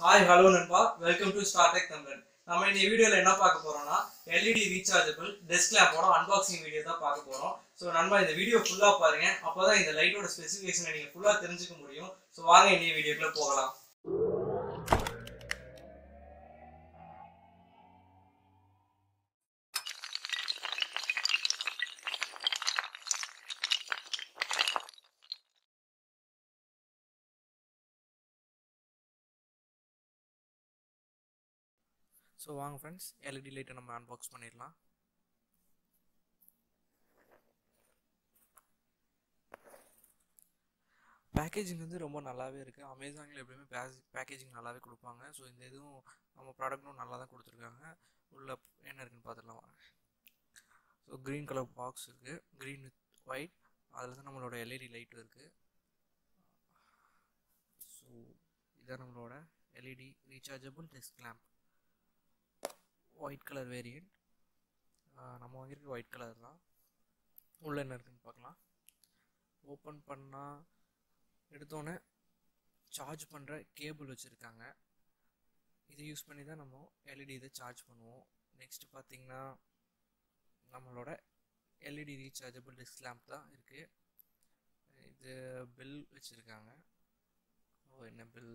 Hi hello நண்பா. Welcome to Startech தமிழன் நம்ம இந்த வீடியோல என்ன பார்க்க போறோம்னா எல்இடி ரீசார்ஜபிள் டெஸ்க் லேம்போட அன்பாக்சிங் வீடியோ தான் பார்க்க போறோம். ஸோ நண்பா இந்த வீடியோ ஃபுல்லா பாருங்க. அப்போதான் இந்த லைட்டோட ஸ்பெசிஃபிகேஷனை நீங்க ஃபுல்லா தெரிஞ்சுக்க முடியும். ஸோ வாங்க இந்த வீடியோக்குள்ள போகலாம். ஸோ வாங்க ஃப்ரெண்ட்ஸ் எல்இடி லைட்டை நம்ம அன்பாக்ஸ் பண்ணிடலாம். பேக்கேஜிங் வந்து ரொம்ப நல்லாவே இருக்குது அமேசானில் எப்பயுமே பேக்கேஜிங் நல்லாவே கொடுப்பாங்க. ஸோ இந்த இதுவும் நம்ம ப்ராடக்ட்டும் நல்லா தான் கொடுத்துருக்காங்க. உள்ள என்ன இருக்குன்னு பார்த்துடலாம் வாங்க. ஸோ க்ரீன் கலர் பாக்ஸ் இருக்குது க்ரீன் வித் ஒயிட் அதில் தான் நம்மளோட எல்இடி லைட்டும் இருக்குது ஸோ இதான் நம்மளோட LED rechargeable desk lamp white colour variant நம்ம வாங்கியிருக்க ஒயிட் கலர் தான். உள்ள என்ன இருக்குதுன்னு பார்க்கலாம். ஓப்பன் பண்ணால் எடுத்தோன்னே சார்ஜ் பண்ணுற கேபிள் வச்சுருக்காங்க. இதை யூஸ் பண்ணி தான் நம்ம எல்இடி இதை சார்ஜ் பண்ணுவோம். நெக்ஸ்ட்டு பார்த்திங்கன்னா நம்மளோட எல்இடி ரீசார்ஜபிள் டிஸ்க் லேம்ப் தான் இருக்குது இது பில் வச்சுருக்காங்க. ஓ என்ன பில்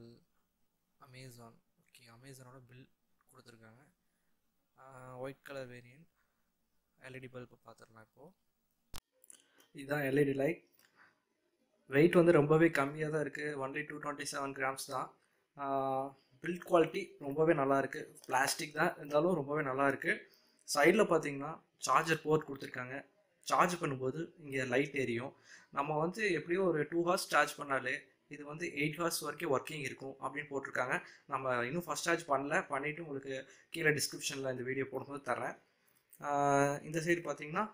அமேசான் ஓகே அமேசானோட பில் கொடுத்துருக்காங்க. ஒயிட் கலர் வேரியன்ட் எல்இடி பல்பை பார்த்துடலாம் இப்போது இதுதான் எல்இடி லைட் வெயிட் வந்து ரொம்பவே கம்மியாக தான் இருக்குது only two twenty seven grams தான். பில்ட் குவாலிட்டி ரொம்பவே நல்லாயிருக்கு பிளாஸ்டிக் தான். இருந்தாலும் ரொம்பவே நல்லா இருக்குது சைடில் பார்த்தீங்கன்னா சார்ஜர் போர்ட் கொடுத்துருக்காங்க. சார்ஜ் பண்ணும்போது இங்கே லைட் எரியும். நம்ம வந்து எப்படியும் ஒரு டூ ஹவர்ஸ் சார்ஜ் பண்ணாலே இது வந்து எயிட் ஹவர்ஸ் வரைக்கும் ஒர்க்கிங் இருக்கும் அப்படின்னு போட்டிருக்காங்க. நம்ம இன்னும் ஃபஸ்ட் சார்ஜ் பண்ணல. பண்ணிவிட்டு உங்களுக்கு கீழே டிஸ்கிரிப்ஷனில் இந்த வீடியோ போடும்போது தரேன் இந்த சைடு பார்த்தீங்கன்னா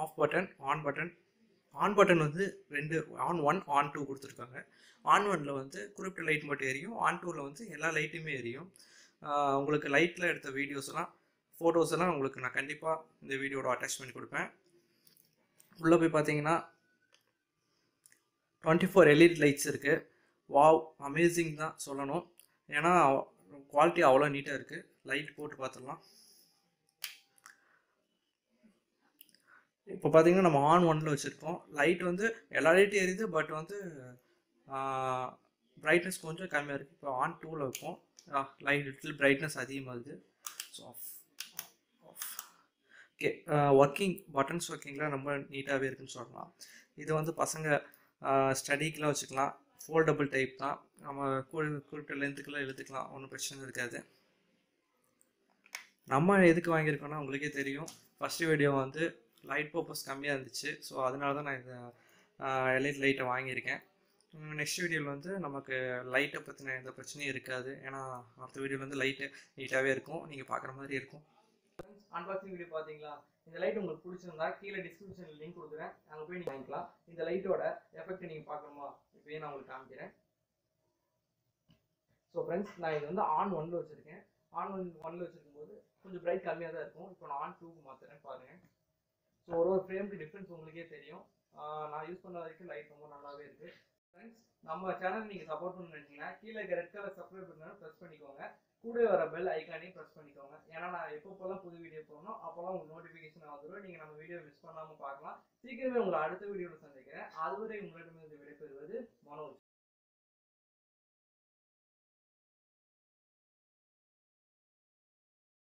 off button on button on button வந்து ரெண்டு ஆன் ஒன் ஆன் டூ கொடுத்துருக்காங்க. ஆன் ஒனில் வந்து குறிப்பிட்ட லைட் மட்டும் எரியும். ஆன் டூவில் வந்து எல்லா லைட்டுமே எரியும். உங்களுக்கு லைட்டில் எடுத்த வீடியோஸ்லாம் ஃபோட்டோஸ் எல்லாம் உங்களுக்கு நான் கண்டிப்பாக இந்த வீடியோட அட்டாச் பண்ணி கொடுப்பேன். உள்ளே போய் பார்த்தீங்கன்னா டுவெண்ட்டி ஃபோர் எல்இடி லைட்ஸ் இருக்குது வாவ் அமேசிங் தான் சொல்லணும். ஏன்னா குவாலிட்டி அவ்வளோ நீட்டாக இருக்குது லைட் போட்டு பார்த்துடலாம் இப்போ பார்த்தீங்கன்னா நம்ம ஆன் ஒன்ல வச்சுருக்கோம். லைட் வந்து எல்லா லைட்டும் எரியுது பட் வந்து பிரைட்னஸ் கொஞ்சம் கம்மியாக இருக்குது இப்போ ஆன் டூவில் வைப்போம். லைட் லிட்டில் பிரைட்னஸ் அதிகமாகுது so off okay working buttons ஒர்க்கிங்லாம் ரொம்ப நீட்டாகவே இருக்குன்னு சொல்லலாம். இது வந்து பசங்க ஸ்டடிக்கெலாம் வச்சுக்கலாம். ஃபோல்டபுள் டைப் தான். நம்ம குறிப்பிட்ட லென்த்துக்கெல்லாம் எழுத்துக்கலாம் ஒன்றும் பிரச்சனை இருக்காது. நம்ம எதுக்கு வாங்கியிருக்கோன்னா உங்களுக்கே தெரியும். ஃபஸ்ட்டு வீடியோ வந்து லைட் பர்பஸ் கம்மியாக இருந்துச்சு. ஸோ அதனால தான் நான் இந்த எல்இடி லைட்டை வாங்கியிருக்கேன். நெக்ஸ்ட் வீடியோவில் வந்து நமக்கு லைட்டை பற்றின எந்த பிரச்சனையும் இருக்காது. ஏன்னா அடுத்த வீடியோவில் வந்து லைட்டு நீட்டாகவே இருக்கும். நீங்கள் பார்க்குற மாதிரி இருக்கும். அன்பாக்சிங் வீடியோ பார்த்தீங்களா இந்த லைட் உங்களுக்கு பிடிச்சிருந்தா கீழே டிஸ்கிரிப்ஷனில் லிங்க் கொடுக்குறேன். அங்கே போய் நீங்கள் வாங்கிக்கலாம். இந்த லைட்டோட எஃபெக்ட் நீங்கள் பார்க்கணுமா? இப்போயே நான் உங்களுக்கு காமிக்கிறேன். ஸோ ஃப்ரெண்ட்ஸ் நான் இது வந்து ஆன் ஒன்ல வச்சுருக்கேன். ஆன் ஒன் ஒன்ல வச்சுருக்கும் போது கொஞ்சம் பிரைட் கம்மியாக தான் இருக்கும். இப்போ நான் ஆன் டூக்கு மாற்றுறேன் பாருங்கள் ஸோ ஒரு ஒரு ஃப்ரேமுக்கு டிஃப்ரென்ஸ் உங்களுக்கே தெரியும். நான் யூஸ் பண்ண வரைக்கும் லைட் ரொம்ப நல்லாவே இருக்குது ஃப்ரெண்ட்ஸ் நம்ம சேனல் நீங்கள் சப்போர்ட் பண்ண நினச்சிங்கன்னா கீழே ரெட் கலர் சப்ஸ்கிரைப் பண்ணாலும் ப்ரெஸ் பண்ணிக்கோங்க. கூட வர பெல் ஐக்கானையும் ப்ரெஸ் பண்ணிக்கோங்க. ஏன்னா நான் எப்பப்போலாம் புது வீடியோ போடணும் அப்போலாம் உங்களுக்கு நோட்டிஃபிகேஷன் வந்துடும் நீங்கள் நம்ம வீடியோ மிஸ் பண்ணாமல் பார்க்கலாம். சீக்கிரமே உங்களை அடுத்த வீடியோவில் சந்திக்கிறேன். அதுவரை உங்களிடமிருந்து